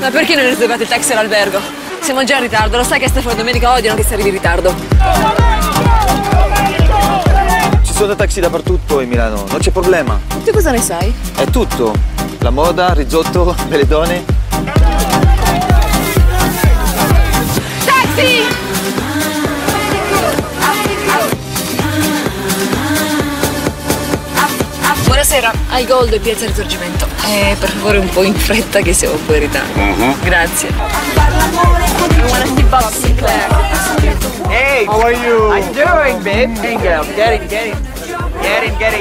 Ma perché non riservate il taxi all'albergo? Siamo già in ritardo, lo sai che Stefano e Domenica odiano che si arrivi in ritardo. Ci sono taxi dappertutto in Milano, non c'è problema. Tu cosa ne sai? È tutto. La moda, risotto, belle donne. Taxi! Buonasera, ai Gold e Piazza Risorgimento. Eh, per favore un po' in fretta che siamo un po' in ritardo. Grazie. Wanna see Bob Sinclair. Hey, how are you? I'm doing, babe. Hey, girl, get it, get it. Get it, get it.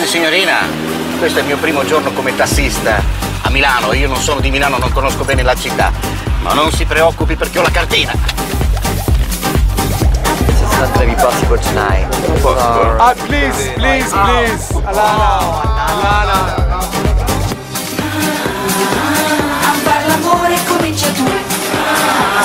Scusi signorina, questo è il mio primo giorno come tassista a Milano. Io non sono di Milano, non conosco bene la città. Ma non si preoccupi perché ho la cartina. This is not gonna be possible tonight. Sorry. Ah, please, please, please. Alana, Alana. A far l'amore comincia tu. A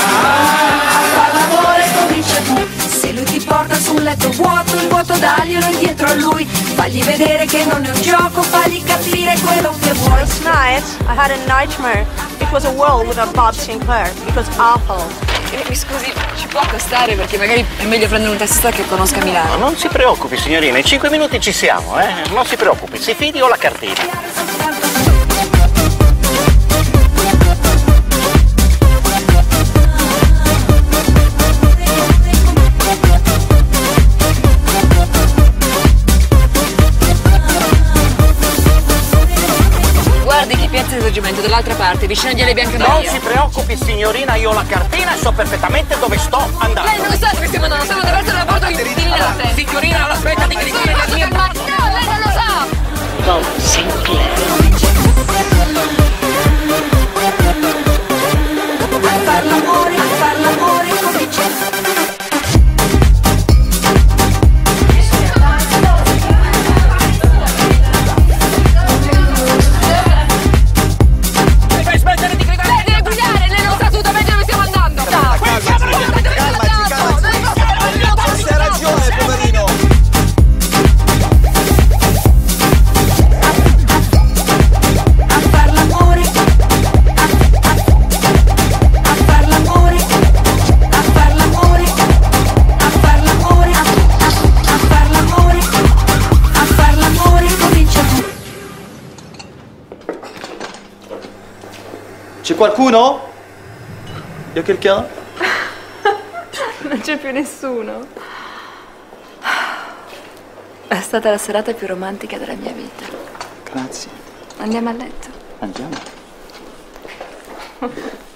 far l'amore comincia tu. Se lui ti porta su un letto vuoto, il vuoto daglielo indietro a lui. Fagli vedere che non è un gioco, fagli capire quello che vuoi. Last night, I had a nightmare. It was a world without Bob Sinclair. It was awful. Mi scusi, ci può accostare perché magari è meglio prendere un tassista che conosca Ma Milano. non si preoccupi signorina, in cinque minuti ci siamo, eh? Non si preoccupi, si fidi ho la cartina. Risorgimento dall'altra parte, vicino agli Ale Bianche Non Maria. si preoccupi signorina, io ho la cartina e so perfettamente dove sto andando. Lei non sa dove stiamo andando, stiamo attraverso l'aeroporto di di Linate. Signorina, aspetta di mia No, lei non lo sa! A far C'è qualcuno? Y'a quelqu'un? Non c'è più nessuno. È stata la serata più romantica della mia vita. Grazie. Andiamo a letto. Andiamo.